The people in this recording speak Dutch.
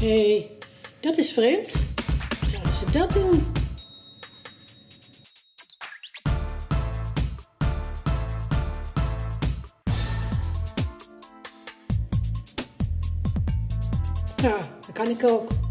Hé, hey, dat is vreemd. Zouden ze dat doen? Ja, dat kan ik ook.